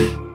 you